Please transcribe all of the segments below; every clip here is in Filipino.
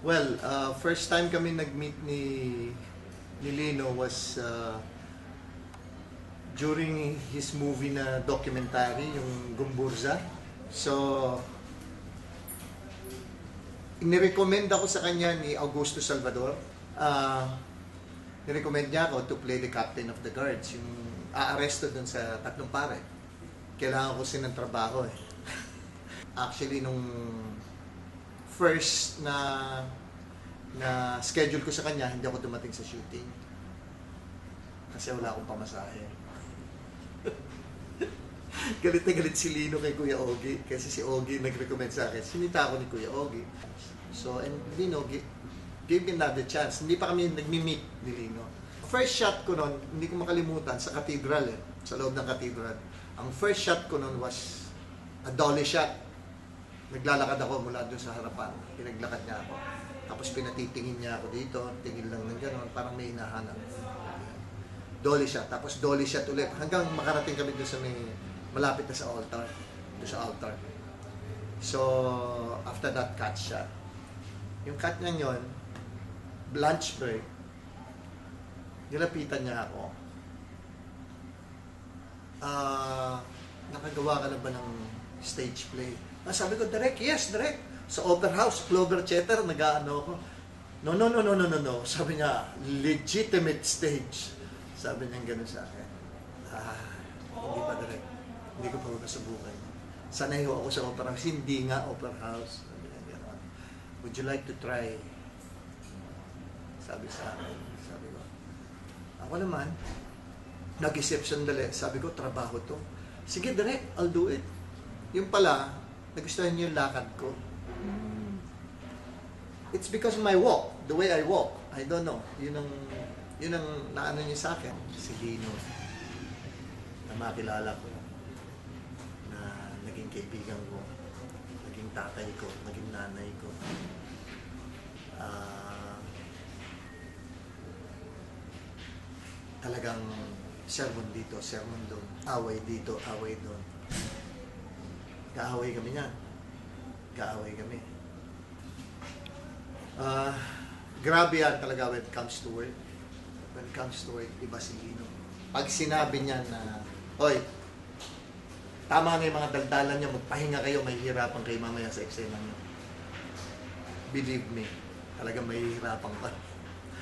Well, uh, first time kami nag-meet ni, ni Lino was uh, during his movie na documentary, yung Gumburza. So, inirecommend ako sa kanya ni Augusto Salvador. Uh, nirecommend niya ako to play the captain of the guards, yung aaresto dun sa tatlong pare. Kailangan ko sin ng trabaho eh. Actually, nung first na na schedule ko sa kanya, hindi ako dumating sa shooting. Kasi wala akong pamasahe. galit na galit si Lino kay Kuya Ogie kasi si Ogie nag-recommend sa akin. Sinita ako ni Kuya Ogie. So, and Lino gi- gave me another chance. Hindi pa kami nagmi-meet ni Lino. First shot ko noon, hindi ko makalimutan, sa cathedral eh, sa loob ng cathedral. Ang first shot ko noon was a dolly shot. Naglalakad ako mula doon sa harapan. Pinaglakad niya ako. Tapos pinatitingin niya ako dito, tingin lang ng gano'n, parang may hinahanap. Dolly shot. Tapos dolly shot ulit. Hanggang makarating kami doon sa may malapit na sa altar. Doon sa altar. So, after that, cut shot. Yung cut niya yun, lunch break, nilapitan niya ako. Ah, nakagawa ka na ba ng stage play? Ah, sabi ko, direct, yes, direct. Sa Opera House, Clover Theater, nag-ano ako. No, no, no, no, no, no, no. Sabi niya, legitimate stage. Sabi niya gano'n sa akin. Ah, hindi pa direct. Hindi ko pa nasubukan. Sanay ho ako sa Opera House. Hindi nga Opera House. Sabi niya gano'n. Would you like to try? Sabi sa akin. Sabi ko, ako naman, nag-isip sandali. Sabi ko, trabaho to. Sige, direct, I'll do it. Yung pala, nagustuhan niyo yung lakad ko. It's because of my walk, the way I walk. I don't know. Yun ang, yun ang naano niya sa akin. Si Lino, na makilala ko, na naging kaibigan ko, naging tatay ko, naging nanay ko. Ah, talagang sermon dito, sermon doon, away dito, away doon. Kaaway kami niyan. Kaaway kami. Ah, grabe yan talaga when it comes to work. When it comes to work, iba si Lino. Pag sinabi niya na, Hoy, tama na yung mga daldalan niya, magpahinga kayo, mahihirapan kayo mamaya sa eksena niyo. Believe me, talagang mahihirapan ka.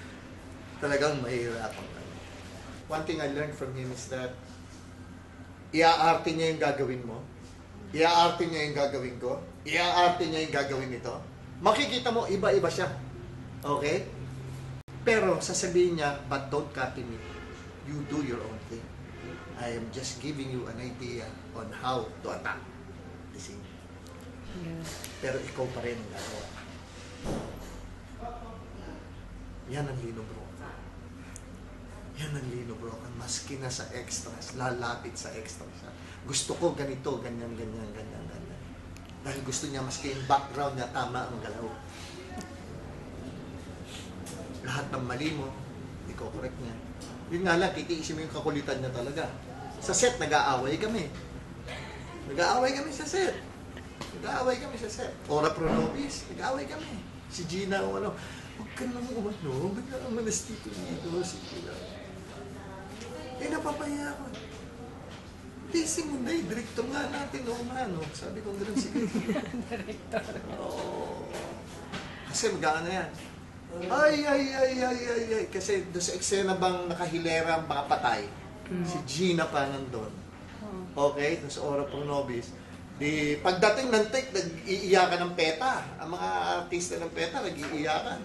talagang mahihirapan ka. One thing I learned from him is that iaarte niya yung gagawin mo. Iaarte niya yung gagawin ko. Iaarte niya yung gagawin nito. Makikita mo, iba-iba siya. Okay? Pero sasabihin niya, but don't copy me. You do your own thing. I am just giving you an idea on how to attack the scene. Yeah. Pero ikaw pa rin ang gagawa. Yan ang Lino Brocan. Yan ang Lino Brocan. Maski na sa extras, lalapit sa extras. siya. Gusto ko ganito, ganyan, ganyan, ganyan, ganyan. Dahil gusto niya maski yung background niya, tama ang galaw. Lahat ng mali mo, ikaw correct niya. Yun nga lang, titiisin mo yung kakulitan niya talaga. Sa set, nag-aaway kami. Nag-aaway kami sa set. Nag-aaway kami sa set. Ora Pronobis, nag-aaway kami. Si Gina, o ano, huwag ka nang umano, ba't ka naman dito dito, si Gina. Eh, napapahiya ako. Busy mo na eh, director nga natin, o ano. Sabi ko gano'n, sige. Director. Oo. Kasi mag-ano yan. Ay, ay, ay, ay, ay, ay. Kasi doon sa eksena bang nakahilera ang mga patay, si Gina pa nandun. Oh. Okay, doon sa Ora pang Nobis. Di, pagdating ng take, nag-iiyakan ng peta. Ang mga artista ng peta, nag-iiyakan.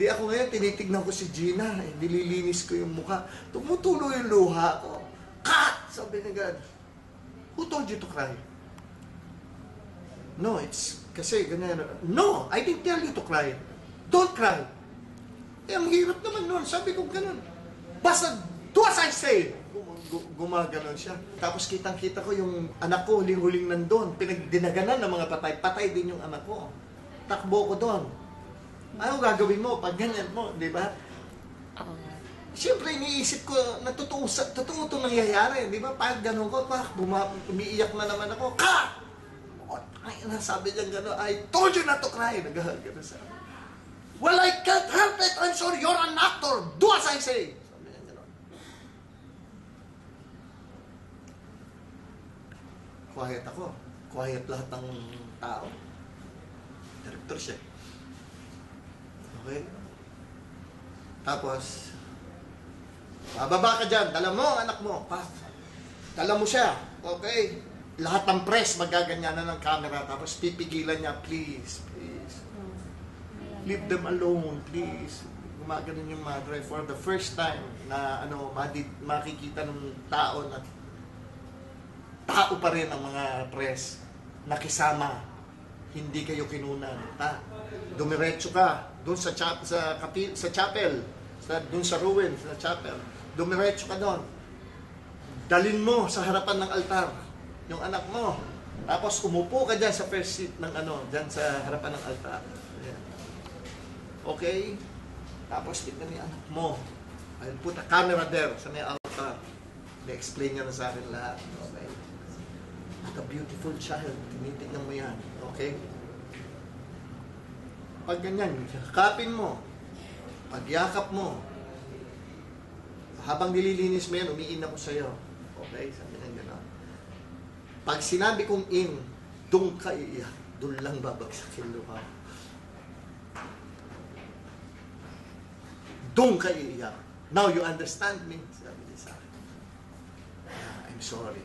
Di ako ngayon, tinitignan ko si Gina. Eh, nililinis ko yung mukha. Tumutulo yung luha ko. Cut! Sabi ni God. Who told you to cry? No, it's kasi ganyan. No, I didn't tell you to cry. Don't cry. Eh, ang hirap naman nun. Sabi ko ganun. Basta, do as I say. Gum- gu- Gumaganon siya. Tapos kitang-kita ko yung anak ko, huling-huling nandun. Pinagdinaganan ng mga patay. Patay din yung anak ko. Takbo ko doon. Ano gagawin mo pag ganyan mo, di ba? Oo nga. Siyempre, iniisip ko na totoo, sa- totoo itong nangyayari. Di ba? Pag ganun ko, pa, buma, umiiyak na naman ako. Ka! Ay, sabi niya gano'n, I told you not to cry. Nagagano sa akin. Well, I can't help it. I'm sorry. You're an actor. Do as I say. Sabi niya gano'n. Quiet ako. Quiet lahat ng tao. Director siya. Okay? Tapos, bababa ka dyan. Dala mo anak mo. Pa. Dala mo siya. Okay? Lahat ng press magaganyanan ng camera. Tapos pipigilan niya, please, please. Leave them alone, please. Gumaganon yung madre for the first time na ano, madi, makikita ng tao na tao pa rin ang mga press nakisama. Hindi kayo kinunan. Ta, dumiretso ka doon sa chap sa kapi, sa chapel, sa doon sa ruin, sa chapel. Dumiretso ka doon. Dalin mo sa harapan ng altar yung anak mo. Tapos umupo ka dyan sa first seat ng ano, dyan sa harapan ng altar. Okay? Tapos tignan ni anak mo. I'll put a camera there sa may altar. Na-explain niya na sa akin lahat. Okay? Like a beautiful child. Tinitignan mo yan. Okay? Pag ganyan, yakapin mo. Pagyakap mo. Habang nililinis mo yan, umiin ako sa'yo. Okay? Sabi niya gano'n. Pag sinabi kong in, doon ka iiyak. Doon lang babagsak yung luha. Doon ka iiyak. Now you understand me? Sabi niya sa akin. "Yeah, I'm sorry.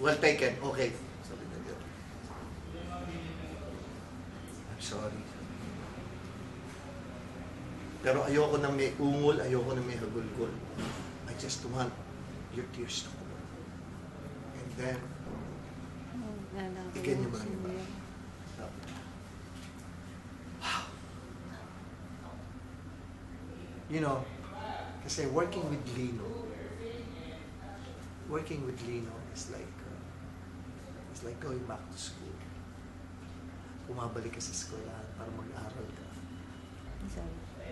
Well taken. Okay. Sabi niya gano'n. I'm sorry. Pero ayoko na may ungol, ayoko na may hagulgol. I just want your tears to come. And then, Bigyan niyo ng iba? wow. You know, kasi working with Lino, working with Lino is like, uh, is like going back to school. Bumabalik ka sa eskwelahan para mag-aral ka.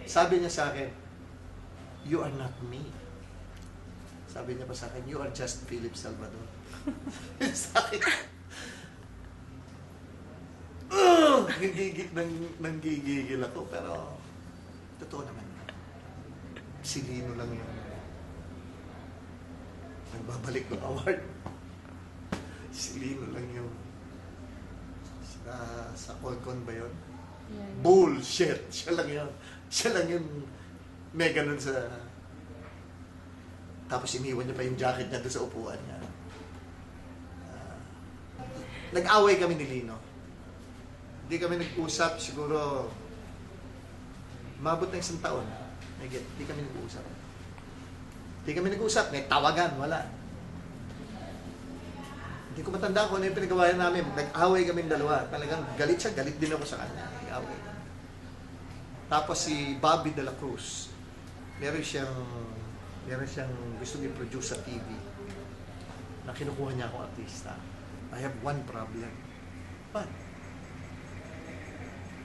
Sabi niya sa akin, you are not me. Sabi niya pa sa akin, you are just Philip Salvador. sa akin, Ugh! Nanggigil, nang, nanggigigil ako, pero totoo naman. Si Lino lang yung nagbabalik ng award. Si Lino lang yung sa, sa Qualcon ba yun? Bullshit! Siya lang yun. Siya lang yung may ganun sa... Tapos iniwan niya pa yung jacket niya doon sa upuan niya. Ah, nag-away kami ni Lino. Hindi kami nag-usap siguro mabot na isang taon. Hindi kami nag-uusap. Hindi kami nag-usap. May tawagan, wala. Hindi ko matanda kung ano yung pinagawa namin. Nag-away kami dalawa. Talagang galit siya, galit din ako sa kanya. Nag-away. Tapos si Bobby de la Cruz, meron siyang meron siyang gusto i-produce sa TV na kinukuha niya akong artista. I have one problem. What?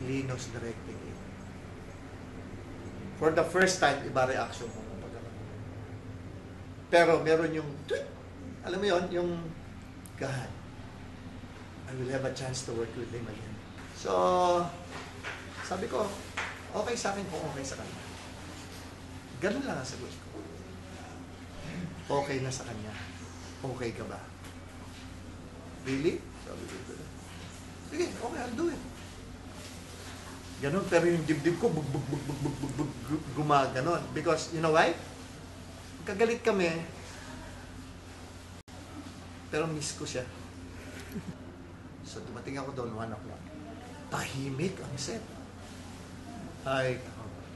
Lino's directing it. For the first time, iba reaction ano. Pero meron yung. Alam mo yon yung God, I will have a chance to work with him again. So, sabi ko, okay sa akin kung okay sa kanya. Ganun lang ang sagot ko. Okay na sa kanya. Okay ka ba? Really? Sabi ko, sige, okay, I'll do it. Ganon, pero yung dibdib ko, bug, bug, bug, bug, bug, bug, bug, gu- gumaganon. Because, you know why? Kagalit kami, pero miss ko siya. So, dumating ako doon, one o'clock. Tahimik ang set. Hi,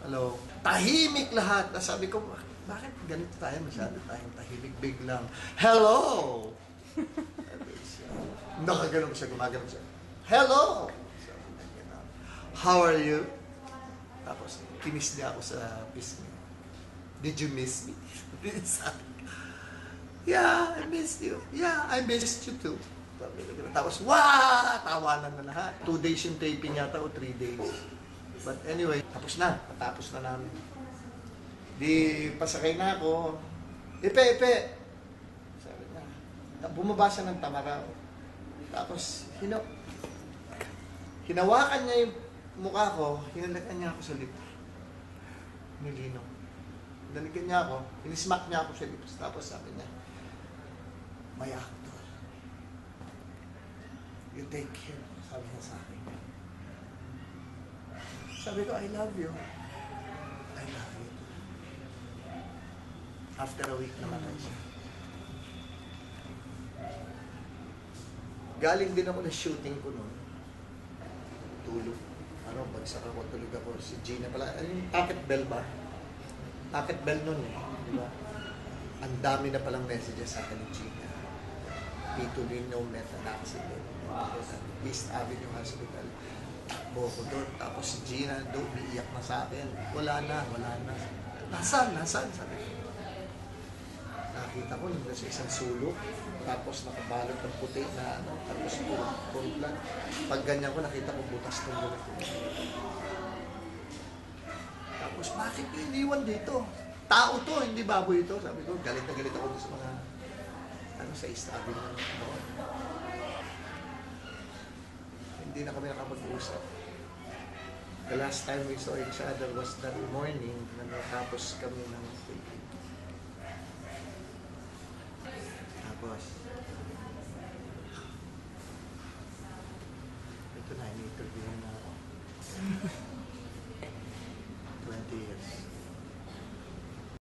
hello. Tahimik lahat. Na sabi ko, bakit ganito tayo masyado tayong tahimik biglang? Hello! Nakaganon siya, gumaganon siya. Hello! How are you? Tapos, kinis niya ako sa pisngi. Did you miss me? Sabi Yeah, I missed you. Yeah, I missed you too. Tapos, wah! Tawanan na lahat. Two days yung taping yata o three days. But anyway, tapos na. Patapos na namin. Di, pasakay na ako. Ipe, ipe! Sabi niya. Ta- Bumaba siya ng tamaraw. Tapos, hino, hinawakan niya yung mukha ko, hinalakan niya ako sa lip. Ni Lino. Hinalakan niya ako, inismack niya ako sa lips. Tapos sabi niya, may actor. You take him. Sabi niya sa akin. Sabi ko, I love you. I love you. After a week namatay siya. Galing din ako na shooting ko noon. Tulog. Ano, bagsak ako, tulog ako. Si Gina pala. Ano yung Tacket Bell ba? Tacket Bell noon eh. Di ba? Ang dami na palang messages sa akin ni Gina. Tito Lino met an accident. East Avenue Hospital. Takbo ko doon. Tapos si Gina doon, umiiyak na sa akin. Wala na, wala na. Nasaan, nasaan? Sabi ko. Nakita ko nung nasa isang sulok, tapos nakabalot ng puti na ano, tapos puro, puro blood. Pag ganyan ko, nakita ko butas ng bulat. Tapos, bakit iniwan dito? Tao to, hindi baboy ito. Sabi ko, galit na galit ako sa mga, ano, sa East Avenue. Hindi na kami nakapag-usap. The last time we saw each other was that morning na natapos kami ng. Tapos,